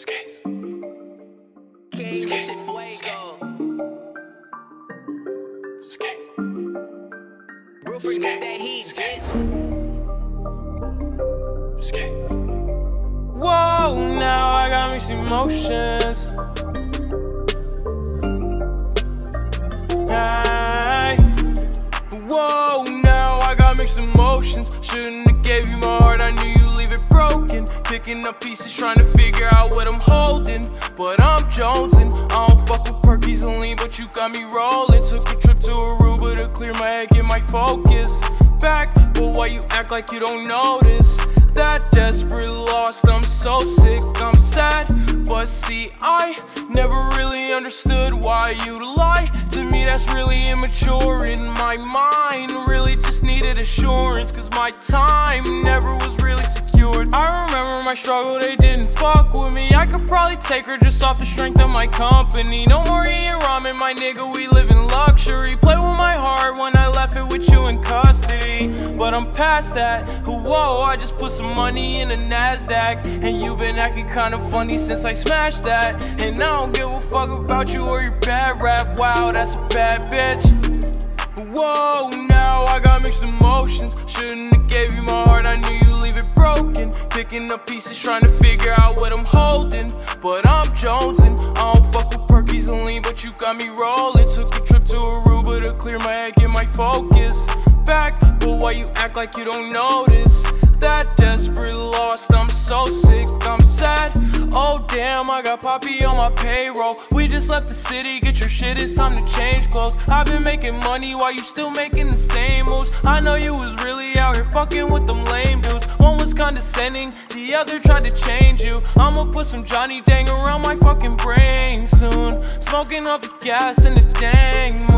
Skates. Skates. fuego. Skates. Real freak got that heat, Skates. Skates. Whoa, now I got mixed emotions. Hey. Whoa, now I got mixed emotions. Shouldn't have gave you my heart, I knew you leave it broken. Picking up pieces, trying to figure out what I'm holding. But I'm jonesing. I don't fuck with perkies and lean, but you got me rolling. Took a trip to Aruba to clear my head, get my focus back. But why you act like you don't notice? That desperate lost, I'm so sick, I'm sad. But see, I never really understood why you'd lie. To me, that's really immature in my mind. Really just needed assurance, cause my time never was remember my struggle, they didn't fuck with me. I could probably take her just off the strength of my company. No more eating ramen, my nigga, we live in luxury. Play with my heart when I left it with you in custody. But I'm past that. Whoa, I just put some money in a NASDAQ. And you been acting kinda funny since I smashed that. And I don't give a fuck about you or your bad rap. Wow, that's a bad bitch. Whoa, now I got mixed emotions. Shouldn't have gave you my Picking up pieces, trying to figure out what I'm holding. But I'm jonesing. I don't fuck with perkies and lean, but you got me rolling. Took a trip to Aruba to clear my head, get my focus back. But why you act like you don't notice? That desperate lost, I'm so sick, I'm sad. Oh damn, I got Papi on my payroll. We just left the city, get your shit, it's time to change clothes. I've been making money while you still making the same moves. I know you was out here fucking with them lame dudes. One was condescending, the other tried to change you. I'ma put some Johnny Dang around my fucking brain soon. Smoking off the gas in the dang